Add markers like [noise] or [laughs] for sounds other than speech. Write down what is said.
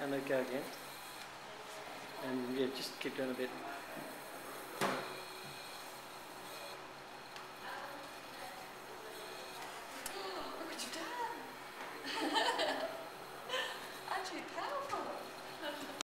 and let go again. And yeah, just keep doing a bit. Look what you've done! [laughs] Aren't you powerful?